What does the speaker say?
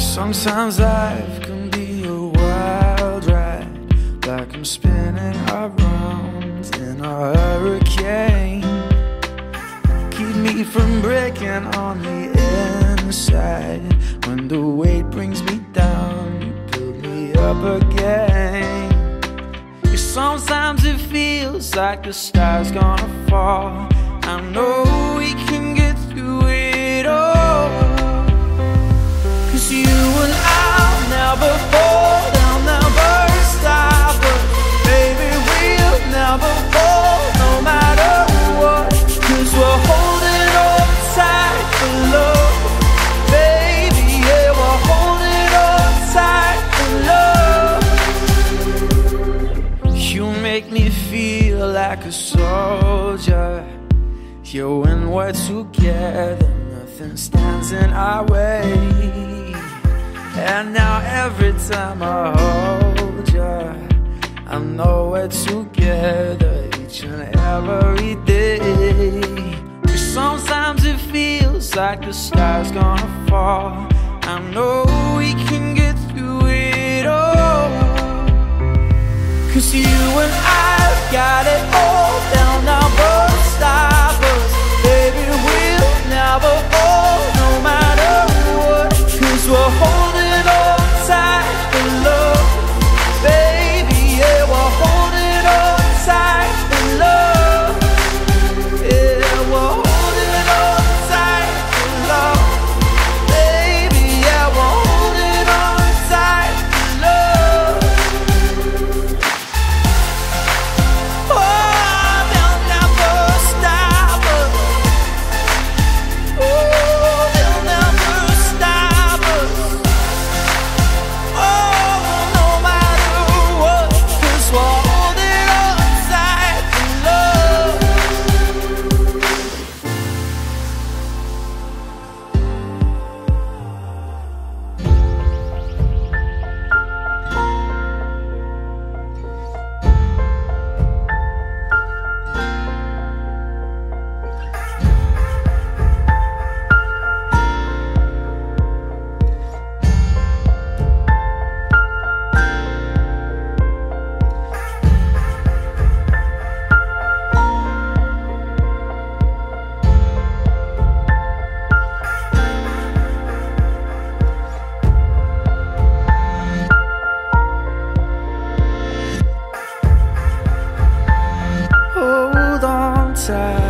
Sometimes life can be a wild ride, like I'm spinning around in a hurricane. Keep me from breaking on the inside. When the weight brings me down, you build me up again. Sometimes it feels like the sky's gonna fall. Make me feel like a soldier. Yeah, when we're together, nothing stands in our way. And now every time I hold you, I know we're together each and every day. sometimes it feels like the sky's gonna fall. I know we can Cause you and I've got Tight.